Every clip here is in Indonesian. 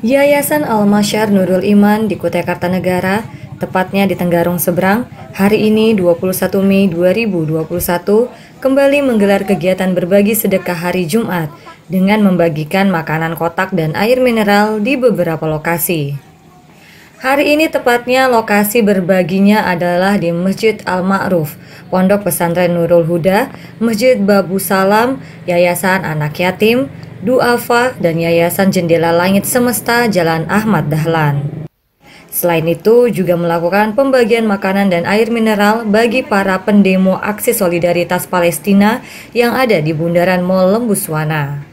Yayasan Al-Masyar Nurul Iman di Kutai Kartanegara, tepatnya di Tenggarong Seberang, hari ini 21 Mei 2021 kembali menggelar kegiatan berbagi sedekah hari Jumat dengan membagikan makanan kotak dan air mineral di beberapa lokasi. Hari ini tepatnya lokasi berbaginya adalah di Masjid Al-Ma'ruf, Pondok Pesantren Nurul Huda, Masjid Babu Salam, Yayasan Anak Yatim, Duafa, dan Yayasan Jendela Langit Semesta Jalan Ahmad Dahlan. Selain itu, juga melakukan pembagian makanan dan air mineral bagi para pendemo aksi solidaritas Palestina yang ada di bundaran Mall Lembuswana.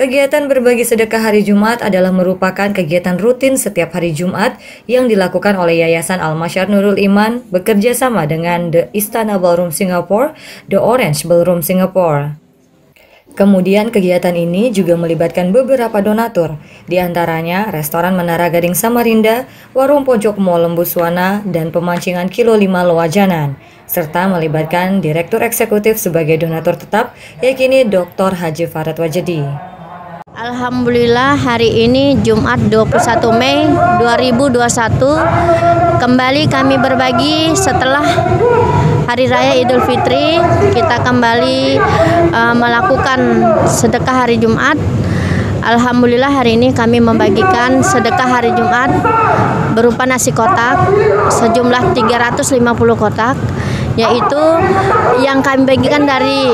Kegiatan berbagi sedekah hari Jumat adalah merupakan kegiatan rutin setiap hari Jumat yang dilakukan oleh Yayasan Al-Masyar Nurul Iman bekerja sama dengan The Istana Ballroom Singapore, The Orange Ballroom Singapore. Kemudian kegiatan ini juga melibatkan beberapa donatur, di antaranya restoran Menara Gading Samarinda, Warung Pojok Mall Lembuswana, dan pemancingan Kilo 5 Loajanan, serta melibatkan Direktur Eksekutif sebagai donatur tetap, yakini Dr. Haji Farad Wajedi. Alhamdulillah hari ini Jumat 21 Mei 2021 kembali kami berbagi setelah Hari Raya Idul Fitri kita kembali uh, melakukan sedekah hari Jumat. Alhamdulillah hari ini kami membagikan sedekah hari Jumat berupa nasi kotak sejumlah 350 kotak yaitu yang kami bagikan dari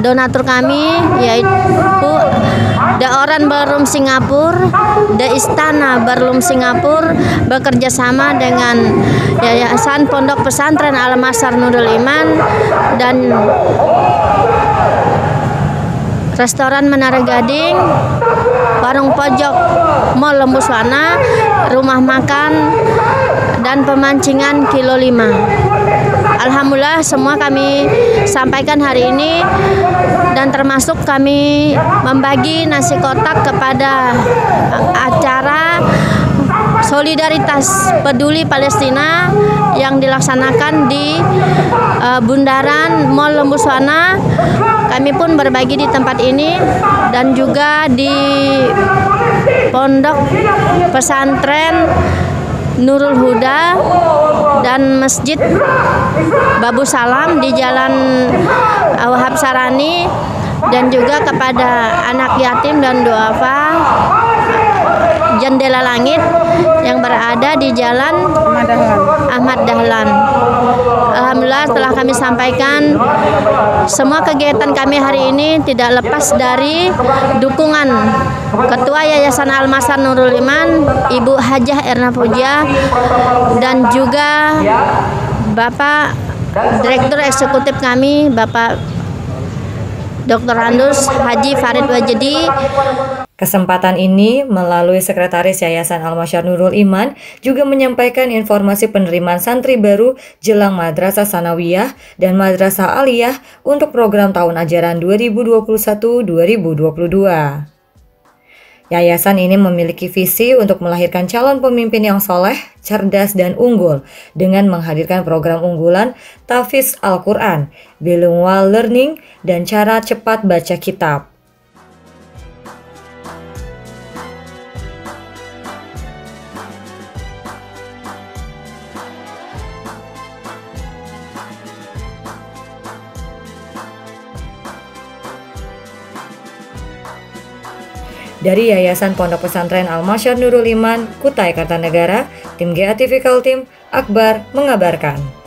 donatur kami yaitu The Oran Ballroom Singapura, The Istana Ballroom Singapura bekerja sama dengan Yayasan Pondok Pesantren Al Masar Nurul Iman dan Restoran Menara Gading, Warung Pojok Mall Lembuswana, Rumah Makan dan Pemancingan Kilo 5. Alhamdulillah semua kami sampaikan hari ini dan termasuk kami membagi nasi kotak kepada acara solidaritas peduli Palestina yang dilaksanakan di uh, Bundaran Mall Lembuswana. Kami pun berbagi di tempat ini dan juga di Pondok Pesantren Nurul Huda dan Masjid Babu Salam di Jalan Wahab Sarani dan juga kepada anak yatim dan duafa jendela langit yang berada di Jalan Ahmad Dahlan. Ahmad Dahlan. Alhamdulillah setelah kami sampaikan semua kegiatan kami hari ini tidak lepas dari dukungan Ketua Yayasan Al-Masar Nurul Iman, Ibu Hajah Erna Puja dan juga Bapak Direktur Eksekutif kami Bapak Dr. Andus Haji Farid Wajedi. Kesempatan ini melalui Sekretaris Yayasan Al-Masyar Nurul Iman juga menyampaikan informasi penerimaan santri baru jelang Madrasah Sanawiyah dan Madrasah Aliyah untuk program tahun ajaran 2021-2022. Yayasan ini memiliki visi untuk melahirkan calon pemimpin yang soleh, cerdas, dan unggul dengan menghadirkan program unggulan Tafiz Al-Quran, bilingual learning, dan cara cepat baca kitab. Dari Yayasan Pondok Pesantren Al-Masyar Nurul Iman, Kutai Kartanegara, tim GA TV Kaltim, Akbar mengabarkan.